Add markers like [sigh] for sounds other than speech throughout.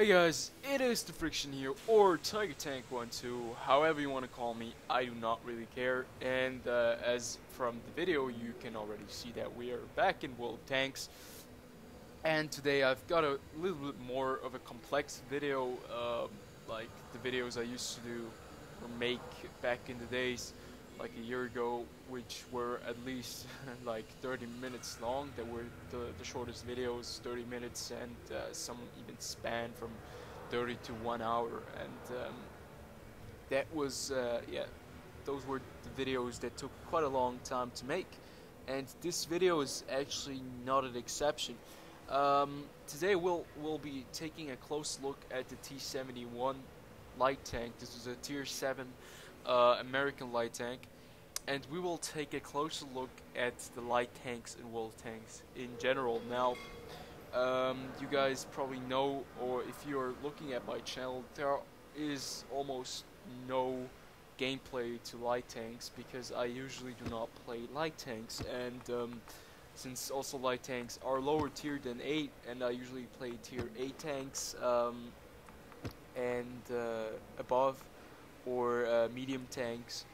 Hey guys, it is the FrXion here, or Tiger Tank 12, however you want to call me, I do not really care. And uh, as from the video, you can already see that we are back in World Tanks. And today I've got a little bit more of a complex video, uh, like the videos I used to do or make back in the days like a year ago, which were at least [laughs] like 30 minutes long. They were the, the shortest videos, 30 minutes, and uh, some even span from 30 to one hour. And um, that was, uh, yeah, those were the videos that took quite a long time to make. And this video is actually not an exception. Um, today we'll we'll be taking a close look at the T71 light tank. This is a tier 7 uh, American light tank. And we will take a closer look at the light tanks and world tanks in general. Now, um, you guys probably know, or if you're looking at my channel, there is almost no gameplay to light tanks because I usually do not play light tanks and um, since also light tanks are lower tier than 8 and I usually play tier 8 tanks um, and uh, above or uh, medium tanks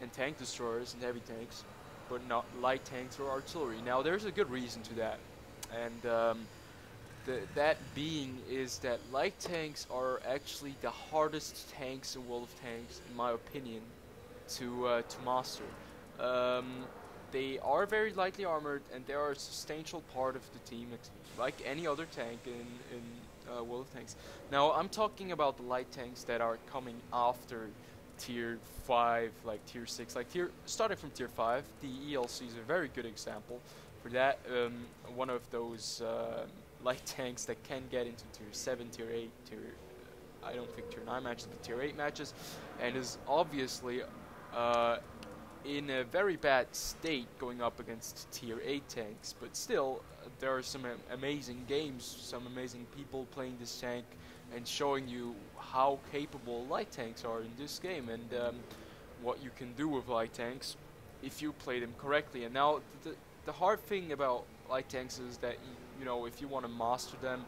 and tank destroyers and heavy tanks, but not light tanks or artillery. Now there's a good reason to that, and um, the, that being is that light tanks are actually the hardest tanks in World of Tanks, in my opinion, to uh, to master. Um, they are very lightly armored and they are a substantial part of the team, like any other tank in, in uh, Tanks. Now, I'm talking about the light tanks that are coming after tier 5, like tier 6, like tier starting from tier 5. The ELC is a very good example for that. Um, one of those uh, light [laughs] tanks that can get into tier 7, tier 8, tier I don't think tier 9 matches, but tier 8 matches, and is obviously uh, in a very bad state going up against tier 8 tanks, but still, there are some amazing games, some amazing people playing this tank and showing you how capable light tanks are in this game and um, what you can do with light tanks if you play them correctly. And now, the, the hard thing about light tanks is that, you know, if you want to master them,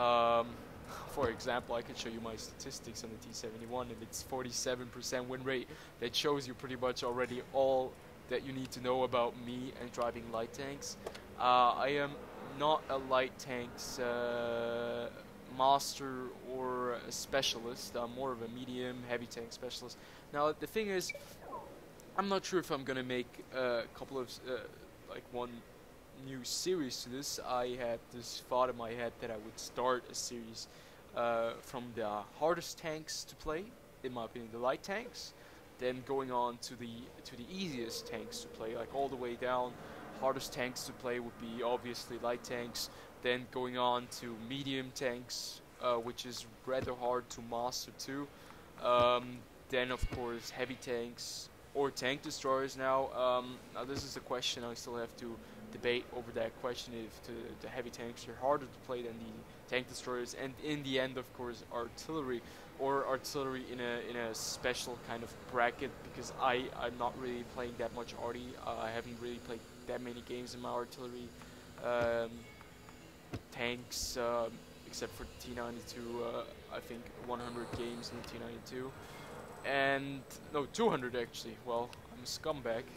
um, [laughs] for example, I can show you my statistics on the T71 and it's 47% win rate. That shows you pretty much already all that you need to know about me and driving light tanks. Uh, I am not a light tanks uh, master or a specialist. I'm more of a medium heavy tank specialist. Now the thing is, I'm not sure if I'm gonna make a couple of uh, like one new series to this, I had this thought in my head that I would start a series uh, from the hardest tanks to play, in my opinion, the light tanks, then going on to the to the easiest tanks to play, like all the way down. Hardest tanks to play would be obviously light tanks, then going on to medium tanks, uh, which is rather hard to master too. Um, then of course heavy tanks or tank destroyers. Now, um, now this is a question I still have to debate over that question if the, the heavy tanks are harder to play than the tank destroyers, and in the end, of course, artillery or artillery in a in a special kind of bracket because I I'm not really playing that much arty. Uh, I haven't really played that many games in my artillery um, tanks. Um, except for T92, uh, I think 100 games in T92, and no 200 actually. Well, I'm a scumbag. [laughs]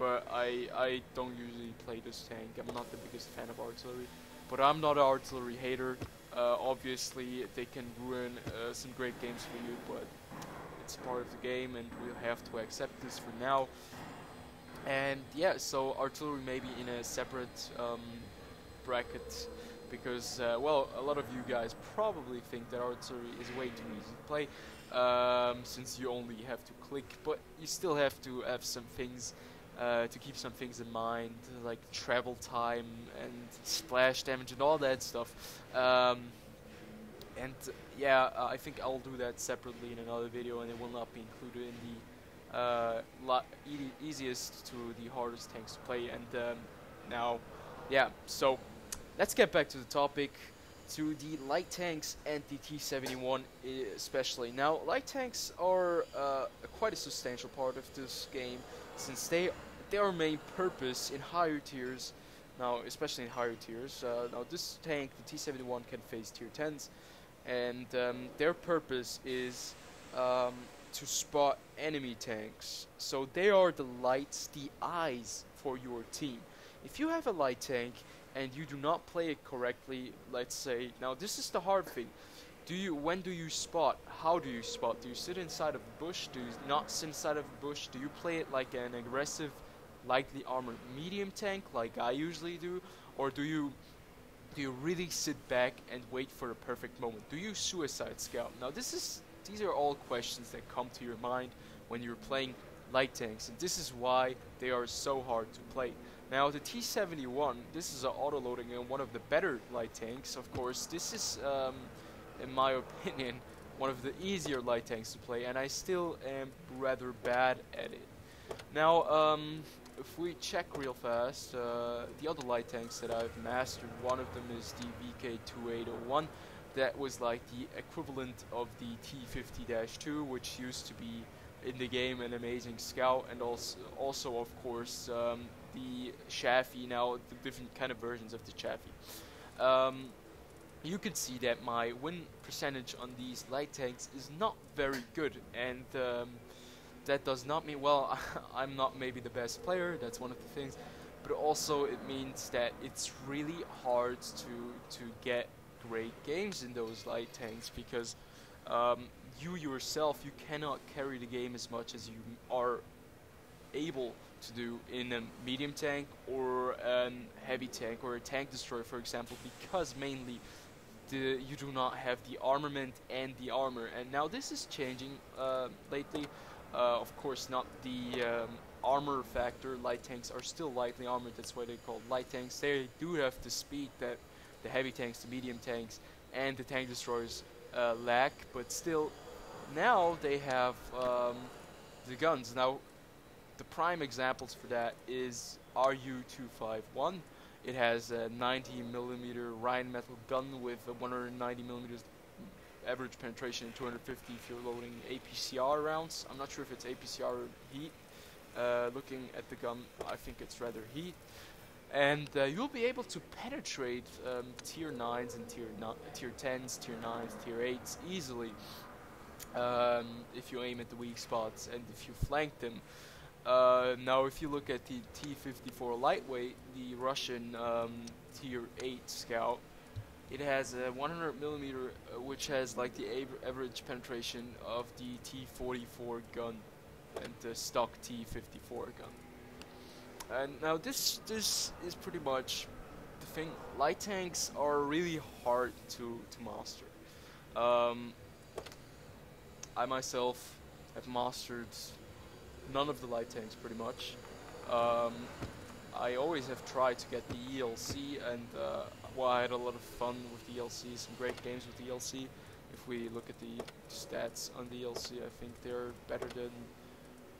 but I I don't usually play this tank. I'm not the biggest fan of artillery, but I'm not an artillery hater. Uh, obviously, they can ruin uh, some great games for you, but it's part of the game, and we'll have to accept this for now. And yeah, so artillery may be in a separate um, bracket because, uh, well, a lot of you guys probably think that artillery is way too easy to play um, since you only have to click, but you still have to have some things uh, to keep some things in mind, like travel time and splash damage and all that stuff. Um, and yeah, uh, I think I'll do that separately in another video, and it will not be included in the uh, e easiest to the hardest tanks to play. And um, now, yeah, so let's get back to the topic to the light tanks and the T-71 especially. Now, light tanks are uh, quite a substantial part of this game since they their main purpose in higher tiers, now especially in higher tiers. Uh, now this tank, the T-71, can face tier 10s, and um, their purpose is um, to spot enemy tanks. So they are the lights, the eyes for your team. If you have a light tank and you do not play it correctly, let's say, now this is the hard thing. Do you when do you spot? How do you spot? Do you sit inside of a bush? Do you not sit inside of a bush? Do you play it like an aggressive, lightly armored medium tank like I usually do, or do you do you really sit back and wait for the perfect moment? Do you suicide scout? Now this is these are all questions that come to your mind when you're playing light tanks, and this is why they are so hard to play. Now the T-71, this is an auto-loading and one of the better light tanks. Of course, this is, um, in my [laughs] opinion, one of the easier light tanks to play, and I still am rather bad at it. Now, um, if we check real fast, uh, the other light tanks that I've mastered, one of them is the VK2801. That was like the equivalent of the T50-2, which used to be in the game an amazing scout, and also, also of course, um, the Chaffee, now the different kind of versions of the Chaffee. Um, you can see that my win percentage on these light tanks is not very good, and um, that does not mean, well, [laughs] I'm not maybe the best player, that's one of the things, but also it means that it's really hard to, to get great games in those light tanks because um, you yourself, you cannot carry the game as much as you are able to do in a medium tank or a heavy tank or a tank destroyer, for example, because mainly the, you do not have the armament and the armor. And now this is changing uh, lately. Uh, of course, not the um, armor factor. Light tanks are still lightly armored. That's why they're called light tanks. They do have the speed that the heavy tanks, the medium tanks, and the tank destroyers uh, lack. But still, now they have um, the guns. Now the prime examples for that is RU251. It has a 90 millimeter Rheinmetall gun with a 190 millimeters average penetration and 250 if you're loading APCR rounds. I'm not sure if it's APCR or heat. Uh, looking at the gun, I think it's rather heat. And uh, you'll be able to penetrate um, tier 9s and tier, tier 10s, tier 9s, tier 8s easily um, if you aim at the weak spots and if you flank them. Uh, now, if you look at the T-54 lightweight, the Russian um, Tier 8 Scout, it has a 100 millimeter, uh, which has like the average penetration of the T-44 gun and the stock T-54 gun. And now this this is pretty much the thing. Light tanks are really hard to to master. Um, I myself have mastered none of the light tanks pretty much. Um, I always have tried to get the ELC and uh, well I had a lot of fun with the ELC, some great games with the ELC. If we look at the stats on the ELC I think they're better than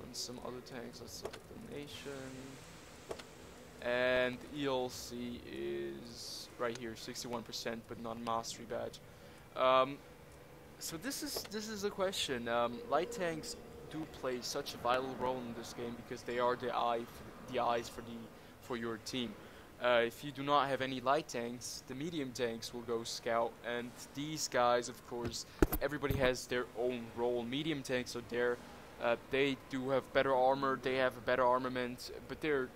on some other tanks. Let's look at the nation. And ELC is right here, 61% but not mastery badge. Um, so this is this is a question. Um, light tanks do play such a vital role in this game because they are the eye, the eyes for the for your team. Uh, if you do not have any light tanks, the medium tanks will go scout, and these guys, of course, everybody has their own role. Medium tanks are there; uh, they do have better armor, they have a better armament, but they're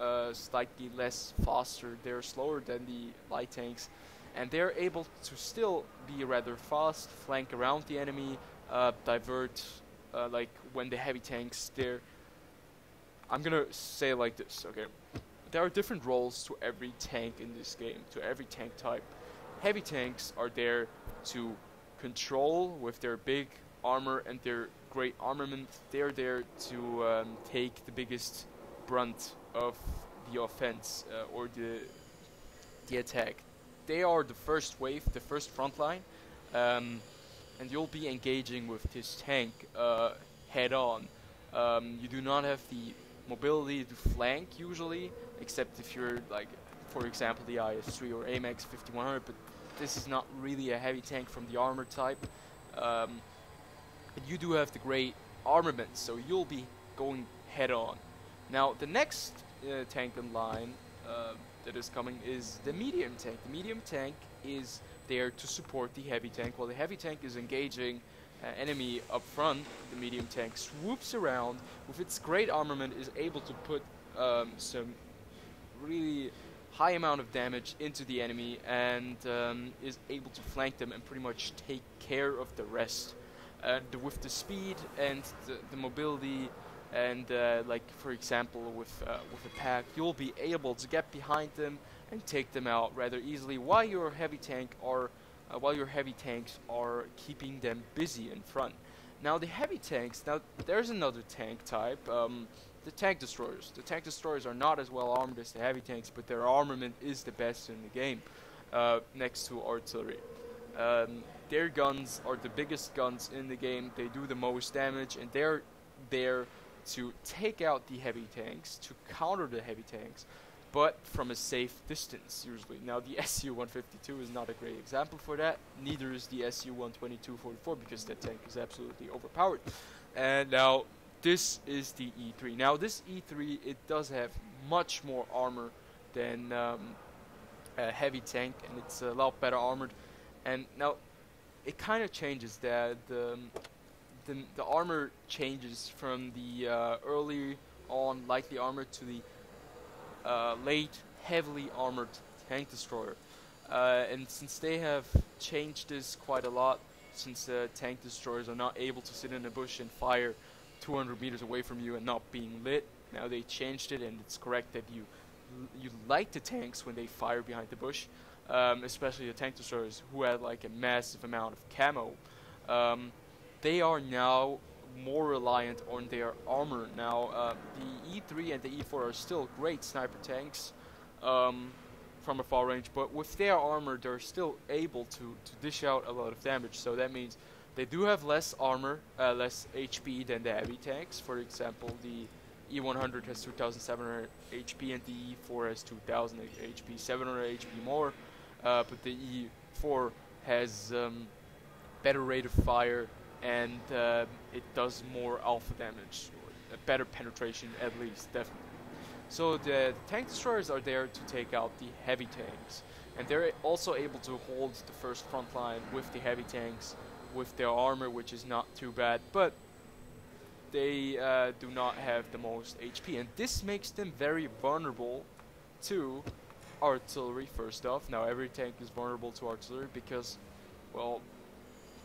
uh, slightly less faster. They're slower than the light tanks, and they're able to still be rather fast, flank around the enemy, uh, divert uh, like when the heavy tanks there I'm gonna say like this okay? There are different roles to every tank in this game to every tank type. Heavy tanks are there to control with their big armor and their great armament. They're there to um, take the biggest brunt of the offense uh, or the the attack they are the first wave the first front line um, and you'll be engaging with this tank uh, head on. Um, you do not have the mobility to flank usually, except if you're like, for example, the IS-3 or AMX 5100. But this is not really a heavy tank from the armor type. Um, but you do have the great armament, so you'll be going head on. Now the next uh, tank in line uh, that is coming is the medium tank. The medium tank is there to support the heavy tank. While the heavy tank is engaging uh, enemy up front, the medium tank swoops around with its great armament, is able to put um, some really high amount of damage into the enemy and um, is able to flank them and pretty much take care of the rest. Uh, the, with the speed and the, the mobility and uh, like for example with uh, with a pack you'll be able to get behind them and take them out rather easily while your heavy tank are uh, while your heavy tanks are keeping them busy in front now the heavy tanks now there's another tank type um, the tank destroyers. The tank destroyers are not as well armed as the heavy tanks, but their armament is the best in the game, uh, next to artillery. Um, their guns are the biggest guns in the game. They do the most damage, and they're there to take out the heavy tanks, to counter the heavy tanks, but from a safe distance usually. Now the [laughs] SU-152 is not a great example for that. Neither is the SU-122-44 because that tank is absolutely overpowered. And now this is the E3. Now this E3 it does have much more armor than um, a heavy tank and it's a lot better armored and now it kind of changes that the, the, the armor changes from the uh, early on lightly armored to the uh, late heavily armored tank destroyer uh, and since they have changed this quite a lot since the tank destroyers are not able to sit in a bush and fire 200 meters away from you and not being lit. Now they changed it, and it's correct that you you light the tanks when they fire behind the bush, um, especially the tank destroyers who had like a massive amount of camo. Um, they are now more reliant on their armor. Now uh, the E3 and the E4 are still great sniper tanks um, from a far range, but with their armor, they're still able to to dish out a lot of damage. So that means they do have less armor, uh, less HP than the heavy tanks. For example, the E100 has 2700 HP and the E4 has 2000 HP, 700 HP more. Uh, but the E4 has um, better rate of fire and uh, it does more alpha damage, or better penetration at least, definitely. So the, tank destroyers are there to take out the heavy tanks, and they're also able to hold the first front line with the heavy tanks with their armor, which is not too bad, but they uh, do not have the most HP, and this makes them very vulnerable to artillery. First off, now every tank is vulnerable to artillery because, well,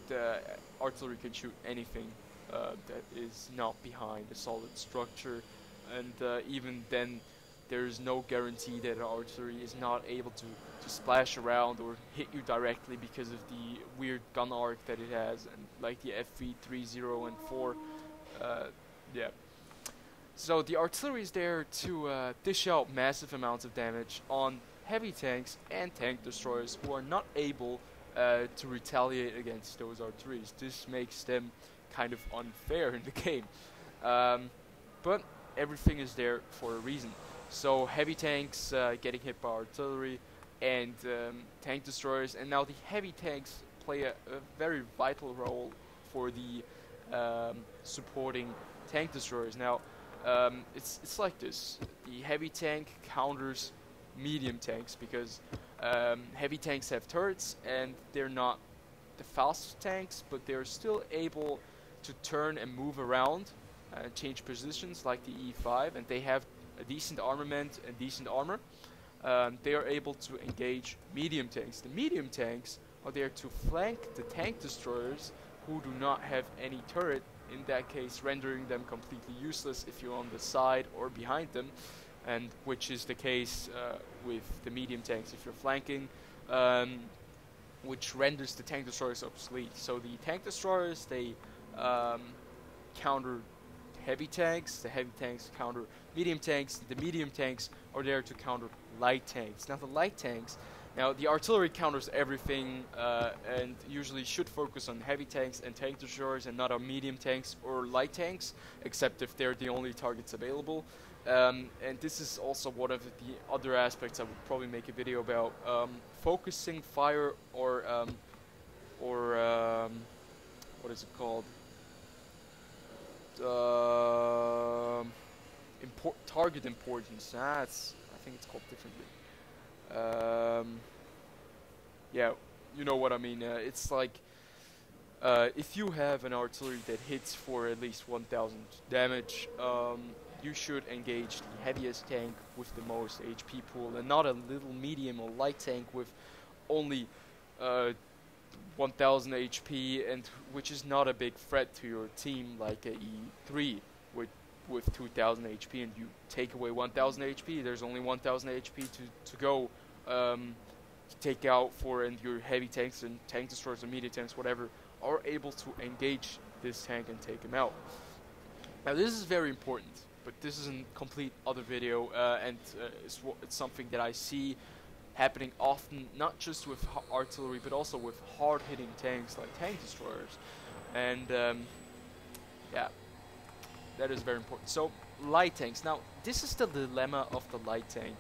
the artillery can shoot anything uh, that is not behind a solid structure, and uh, even then there is no guarantee that artillery is not able to, to splash around or hit you directly because of the weird gun arc that it has, and like the FV30 and 4. Uh, yeah. So the artillery is there to uh, dish out massive amounts of damage on heavy tanks and tank destroyers who are not able uh, to retaliate against those artilleries. This makes them kind of unfair in the [laughs] game. Um, but everything is there for a reason. So heavy tanks uh, getting hit by artillery and um, tank destroyers, and now the heavy tanks play a, a very vital role for the um, supporting tank destroyers. Now um, it's it's like this: the heavy tank counters medium tanks because um, heavy tanks have turrets and they're not the fastest tanks, but they're still able to turn and move around, uh, change positions like the E5, and they have a decent armament and decent armor, um, they are able to engage medium tanks. The medium tanks are there to flank the tank destroyers who do not have any turret, in that case rendering them completely useless if you're on the side or behind them, and which is the case uh, with the medium tanks if you're flanking, um, which renders the tank destroyers obsolete. So the tank destroyers, they um, counter heavy tanks, the heavy tanks counter medium tanks, the medium tanks are there to counter light tanks. Now the light tanks, now the artillery counters everything uh, and usually should focus on heavy tanks and tank destroyers and not on medium tanks or light tanks, except if they're the only targets available. Um, and this is also one of the other aspects I would probably make a video about. Um, focusing fire or um, or um, what is it called? Uh, import target importance. That's I think it's called differently. Um, yeah, you know what I mean. Uh, it's like uh, if you have an artillery that hits for at least 1,000 damage, you should engage the heaviest tank with the most HP pool, and not a little medium or light tank with only uh, 1000 HP, and which is not a big threat to your team like a E3 with with 2000 HP, and you take away 1000 HP. There's only 1000 HP to to go. Um, take out for and your heavy tanks and tank destroyers and media tanks, whatever, are able to engage this tank and take him out. Now this is very important, but this is a complete other video, uh, and uh, it's, it's, something that I see happening often, not just with artillery, but also with hard-hitting tanks like tank destroyers. And um, yeah, that is very important. So light tanks. Now this is the dilemma of the light tank.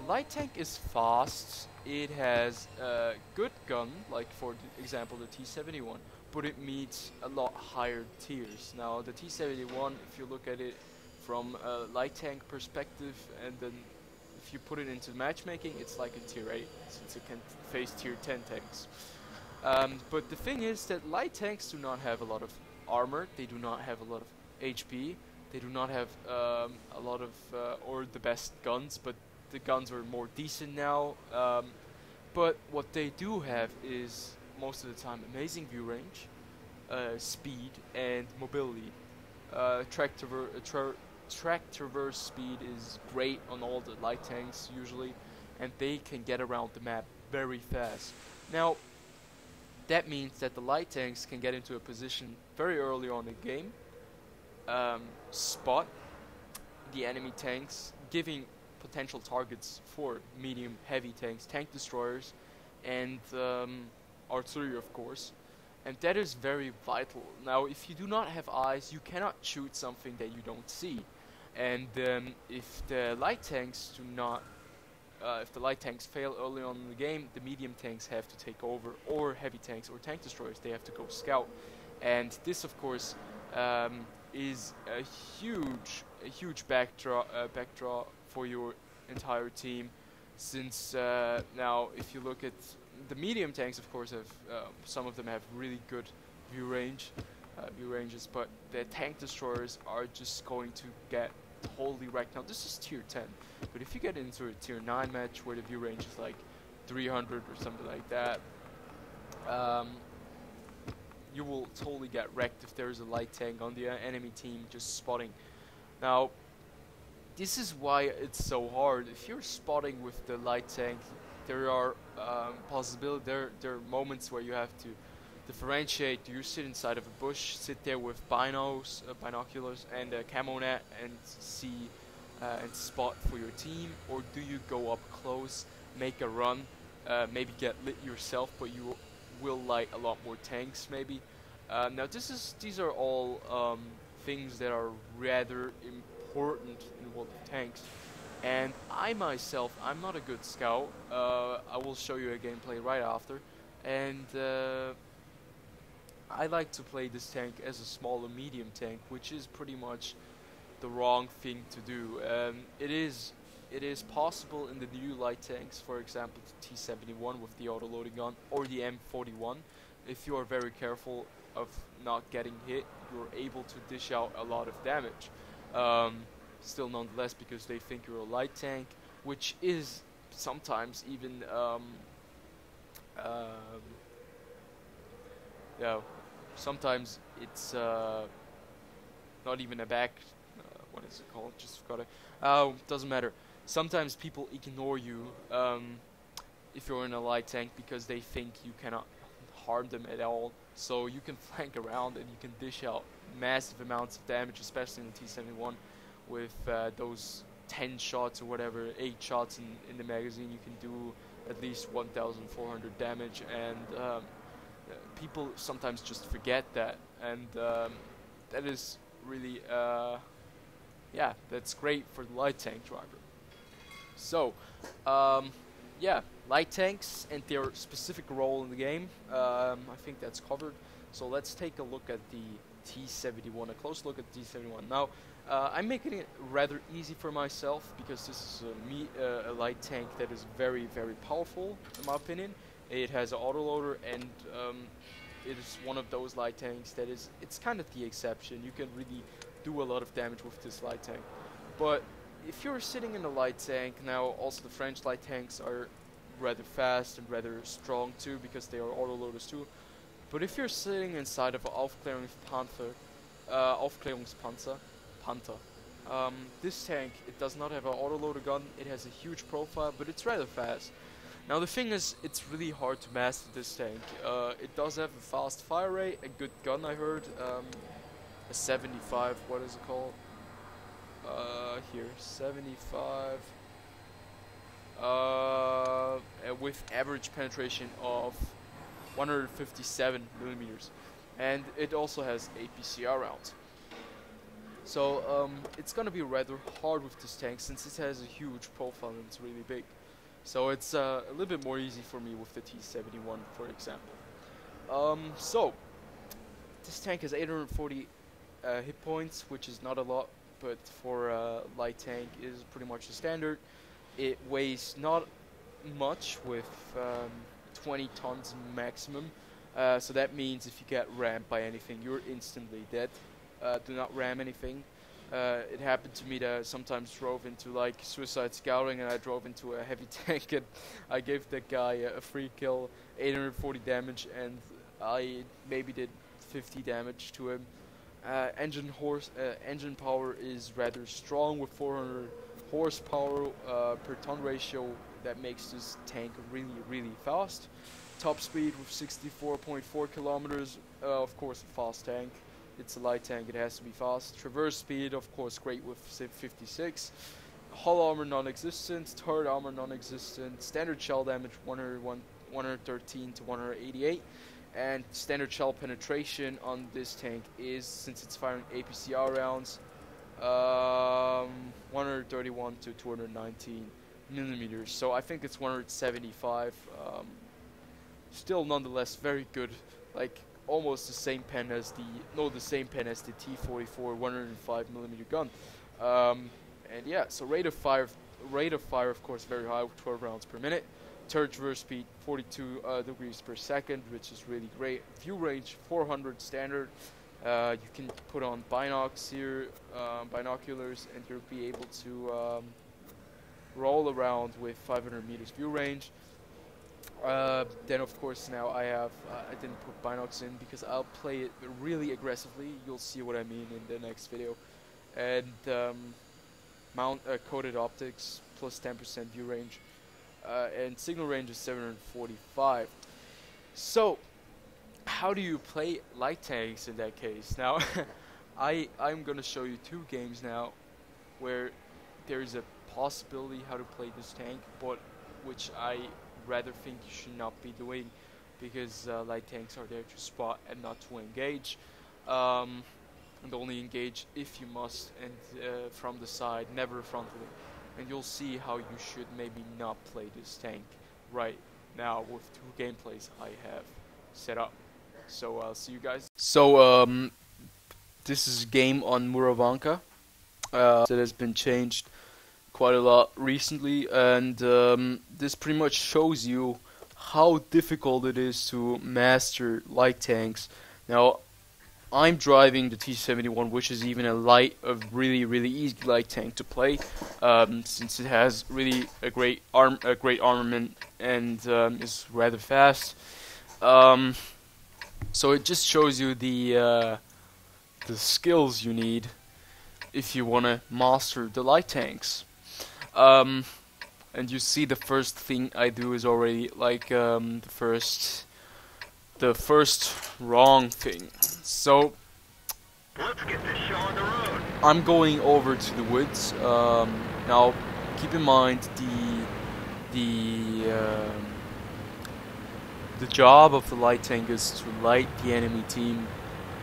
The light tank is fast. It has a good gun, like for example the T-71, but it meets a lot higher tiers. Now the T-71, if you look at it from a light tank perspective, and then if you put it into matchmaking, it's like a tier 8, since it can face tier 10 tanks. Um, but the thing is that light tanks do not have a lot of armor, they do not have a lot of HP, they do not have um, a lot of, uh, or the best guns, but the guns are more decent now. Um, but what they do have is most of the time amazing view range, uh, speed, and mobility. Uh, track, traver tra track traverse speed is great on all the light tanks usually, and they can get around the map very fast. Now, that means that the light tanks can get into a position very early on in the game, um, spot the enemy tanks, giving potential targets for medium heavy tanks, tank destroyers, and um, artillery, of course. And that is very vital. Now, if you do not have eyes, you cannot shoot something that you don't see. And um, if the light tanks do not, uh, if the light tanks fail early on in the game, the medium tanks have to take over, or heavy tanks or tank destroyers, they have to go scout. And this, of course, um, is a huge, a huge backdraw, uh, backdraw for your entire team. Since uh, now, if you look at the medium tanks, of course, have um, some of them have really good view range, uh, view ranges, but the tank destroyers are just going to get totally wrecked. Now, this is tier 10, but if you get into a tier 9 match where the view range is like 300 or something like that, um, you will totally get wrecked if there is a light tank on the enemy team just spotting. Now, this is why it's so hard. If you're spotting with the light tank, there are um, possibility. There, there are moments where you have to differentiate. Do you sit inside of a bush, sit there with binos, uh, binoculars, and a camo net, and see uh, and spot for your team, or do you go up close, make a run, uh, maybe get lit yourself, but you will light a lot more tanks, maybe. Uh, now, this is these are all um, things that are rather important in World of Tanks. And I myself, I'm not a good scout. Uh, I will show you a gameplay right after. And uh, I like to play this tank as a small or medium tank, which is pretty much the wrong thing to do. Um, it is it is possible in the new light tanks, for example, the T71 with the auto-loading gun, or the M41. If you are very careful of not getting hit, you're able to dish out a lot of damage. Um, still nonetheless because they think you're a light tank, which is sometimes even um, um, yeah, sometimes it's uh, not even a back. Uh, what is it called? Just forgot it. Oh, doesn't matter. Sometimes people ignore you um, if you're in a light tank because they think you cannot harm them at all. So you can [laughs] flank around and you can dish out massive amounts of damage, especially in the T71 with uh, those 10 shots or whatever, 8 shots in, in the magazine, you can do at least 1,400 damage, and um, people sometimes just forget that, and um, that is really, uh, yeah, that's great for the light tank driver. So, um, yeah, light tanks and their specific role in the game, um, I think that's covered. So let's take a look at the T71, a close look at the T71. Now, uh, I'm making it rather easy for myself because this is a, me, uh, a light tank that is very, very powerful, in my opinion. It has an autoloader and um, it is one of those light tanks that is it's kind of the exception. You can really do a lot of damage with this light tank. But if you're sitting in a light tank, now also the French light tanks are rather fast and rather strong too because they are autoloaders too. But if you're sitting inside of an Aufklärungspanther, uh, Aufklärungspanzer, Panther, um, this tank, it does not have an autoloader gun, it has a huge profile, but it's rather fast. Now the thing is, it's really hard to master this tank. Uh, it does have a fast fire rate, a good gun I heard, um, a 75, what is it called? Uh, here, 75, uh, with average penetration of 157 millimeters, and it also has APCR rounds. So um, it's gonna be rather hard with this tank since it has a huge profile and it's really big. So it's uh, a little bit more easy for me with the T71, for example. Um, so this tank has 840 uh, hit points, which is not a lot, but for a light tank is pretty much the standard. It weighs not much with um, 20 tons maximum. Uh, so that means if you get rammed by anything, you're instantly dead. Uh, do not ram anything. Uh, it happened to me that I sometimes drove into like suicide scouting and I drove into a heavy [laughs] tank and I gave that guy a, free kill, 840 damage, and I maybe did 50 damage to him. Uh, engine horse uh, engine power is rather strong with 400 horsepower uh, per ton ratio that makes this tank really really fast top speed with 64.4 kilometers uh, of course a fast tank it's a light tank it has to be fast traverse speed of course great with 56 hull armor non-existent turret armor non-existent standard shell damage 101 113 to 188 and standard shell penetration on this tank is, since it's firing APCR rounds, um, 131 to 219 millimeters. So I think it's 175. Um, still, nonetheless, very good. Like almost the same pen as the no, the same pen as the T44 105 millimeter gun. Um, and yeah, so rate of fire, rate of fire, of course, very high, 12 rounds per minute turret traverse speed 42 uh, degrees per second, which is really great. View range 400 standard. Uh, you can put on binocs here, um, binoculars, and you'll be able to um, roll around with 500 meters view range. Uh, then of course now I have uh, I didn't put binocs in because I'll play it really aggressively. You'll see what I mean in the next video. And um, mount uh, coated optics plus 10% view range uh, and signal range is 745. So, how do you play light tanks in that case? Now, [laughs] I I'm gonna show you two games now, where there is a possibility how to play this tank, but which I rather think you should not be doing, because uh, light tanks are there to spot and not to engage. Um, and only engage if you must, and uh, from the side, never frontally and you'll see how you should maybe not play this tank right now with two gameplays I have set up. So I'll see you guys. So um, this is game on Murovanka uh, that has been changed quite a lot recently, and um, this pretty much shows you how difficult it is to master light tanks. Now, I'm driving the T71, which is even a light, a really, really easy light tank to play, um, since it has really a great arm, a great armament, and um, is rather fast. Um, so it just shows you the uh, the skills you need if you want to master the light tanks. Um, and you see, the first thing I do is already like um, the first the first wrong thing. So I'm going over to the woods. Um, now, keep in mind the the um, the job of the light tank is to light the enemy team.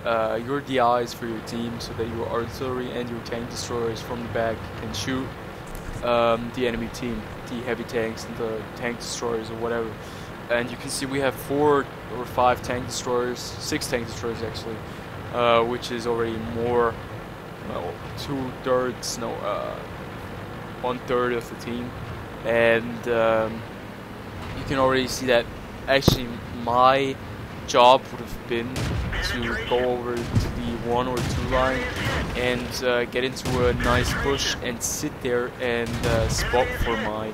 Uh, you're the eyes for your team, so that your artillery and your tank destroyers from the back can shoot um, the enemy team, the heavy tanks and the tank destroyers or whatever. And you can see we have four or five tank destroyers, six tank destroyers actually, uh, which is already more, well, two thirds, no, uh, one third of the team, and um, you can already see that actually my job would have been to go over to the one or two line and uh, get into a nice bush and sit there and uh, spot for my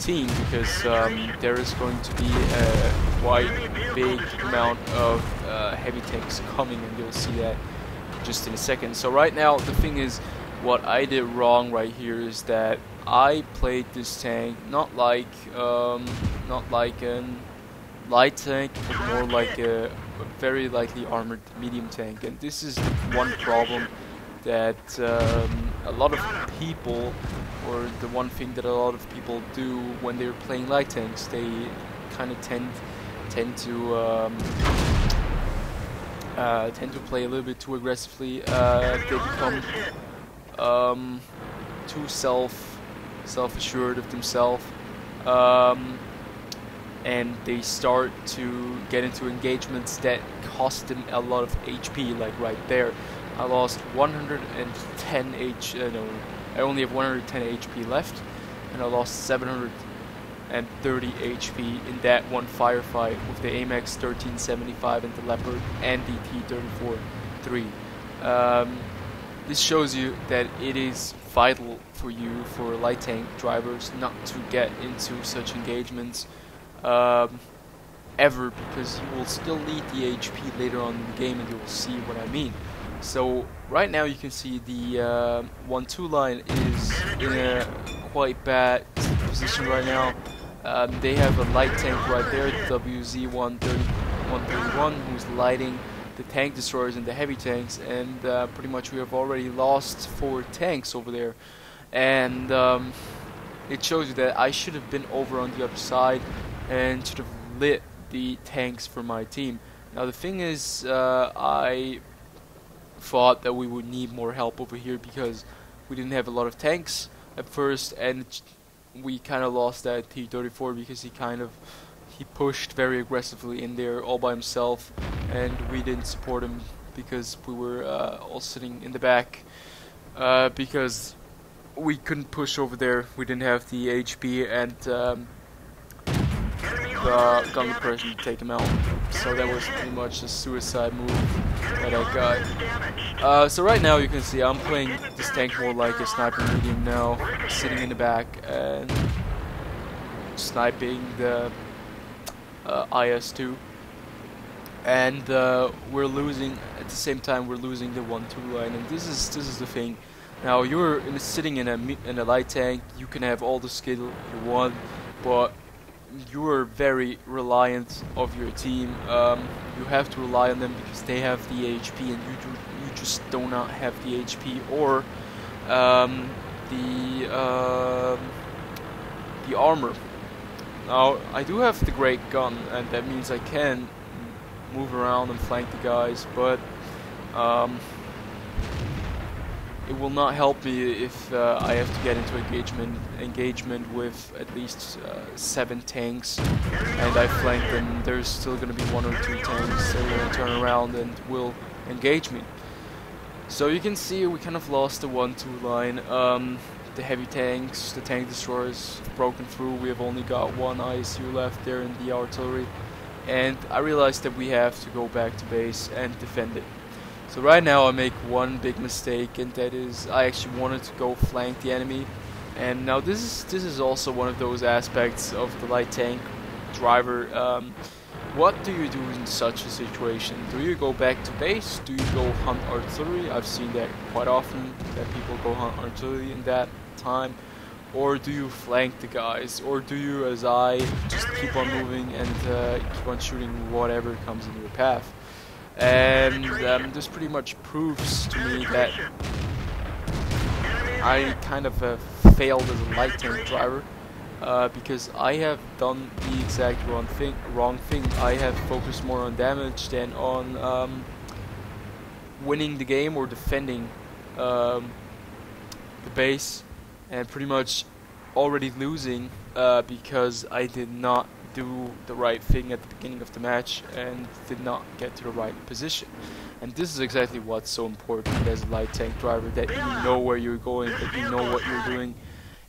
team because um, there is going to be a quite big amount of uh, heavy tanks coming and you'll see that just in a second. So right now the thing is what I did wrong right here is that I played this tank not like um, not like an light tank, but more like a, a, very lightly armored medium tank. And this is one problem that um, a lot of people, or the one thing that a lot of people do when they're playing light tanks, they kind of tend tend to um, uh, tend to play a little bit too aggressively. Uh, they become um, too self self-assured of themselves. Um, and they start to get into engagements that cost them a lot of HP, like right there. I lost 110 H. Uh, no, I only have 110 HP left, and I lost 730 HP in that one firefight with the AMX 1375 and the Leopard and the T-34-3. Um, this shows you that it is vital for you, for light tank drivers, not to get into such engagements um, ever because you will still need the HP later on in the game and you will see what I mean. So right now you can see the uh, 1-2 line is in a quite bad position right now. Um, they have a light tank right there, WZ-131, who's lighting the tank destroyers and the heavy tanks and uh, pretty much we have already lost four tanks over there and um, it shows you that I should have been over on the other side and sort of lit the tanks for my team. Now the thing is, uh, I thought that we would need more help over here because we didn't have a lot of tanks at first, and we kind of lost that T-34 because he kind of he pushed very aggressively in there all by himself, and we didn't support him because we were uh, all sitting in the back uh, because we couldn't push over there. We didn't have the HP and. Um, the gun person to take him out. So that was pretty much a suicide move that I got. Uh, so right now you can see I'm playing this tank more like a sniper medium now, sitting in the back and sniping the uh, IS-2. And uh, we're losing at the same time we're losing the one-two line, and this is this is the thing. Now you're in, sitting in a in a light tank, you can have all the skill you want, but you are very reliant of your team. Um, you have to rely on them because they have the HP and you do, you just do not have the HP or um, the uh, the armor. Now I do have the great gun and that means I can move around and flank the guys, but um, it will not help me if uh, I have to get into engagement engagement with at least uh, seven tanks and I flank them. There's still going to be one or two tanks that going turn around and will engage me. So you can see we kind of lost the 1-2 line. Um, the heavy tanks, the tank destroyers broken through. We have only got one ISU left there in the artillery. And I realized that we have to go back to base and defend it. So right now I make one big mistake and that is I actually wanted to go flank the enemy and now this is this is also one of those aspects of the light tank driver um, what do you do in such a situation? Do you go back to base? Do you go hunt artillery? I've seen that quite often that people go hunt artillery in that time or do you flank the guys or do you as I just keep on moving and uh, keep on shooting whatever comes in your path and um, this pretty much proves to me that I kind of uh, failed as a light tank driver uh, because I have done the exact wrong thing. Wrong thing. I have focused more on damage than on um, winning the game or defending um, the base, and pretty much already losing uh, because I did not do the right thing at the beginning of the match and did not get to the right position. And this is exactly what's so important as a light tank driver, that you know where you're going, that you know what you're doing,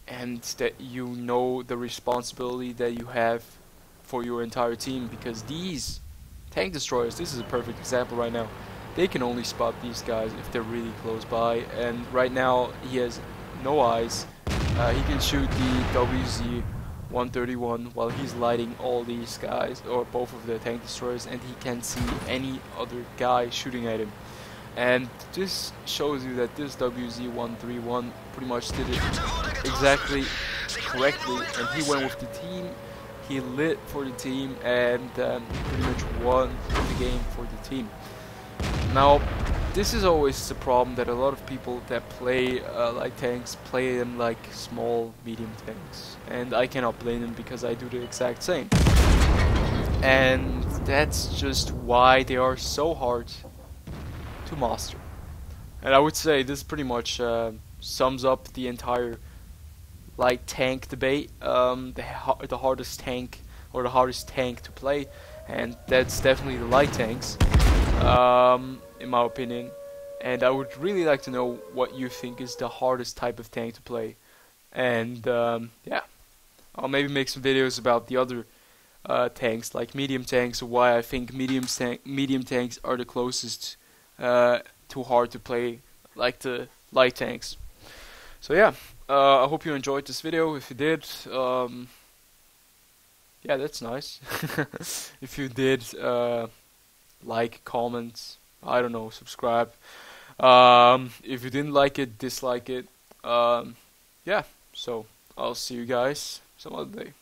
and that you know the responsibility that you have for your entire team because these tank destroyers, this is a perfect example right now. They can only spot these guys if they're really close by, and right now he has no eyes. Uh, he can shoot the WZ 131 while he's lighting all these guys or both of the tank destroyers and he can't see any other guy shooting at him. And this shows you that this WZ131 pretty much did it exactly correctly and he went with the team. He lit for the team and um, pretty much won the game for the team. Now this is always the problem that a lot of people that play uh, light tanks play them like small medium tanks. And I cannot blame them because I do the exact same. And that's just why they are so hard to master. And I would say this pretty much uh, sums up the entire light tank debate um, the, ha the hardest tank or the hardest tank to play. And that's definitely the light tanks. Um, in my opinion. And I would really like to know what you think is the hardest type of tank to play. And um, yeah, I'll maybe make some videos about the other uh, tanks, like medium tanks, why I think medium, tank medium tanks are the closest uh, to hard to play, like the light tanks. So yeah, uh, I hope you enjoyed this video. If you did, um, yeah, that's nice. [laughs] if you did, uh, like, comment, I don't know, subscribe. Um, if you didn't like it, dislike it. Um, yeah, so I'll see you guys some other day.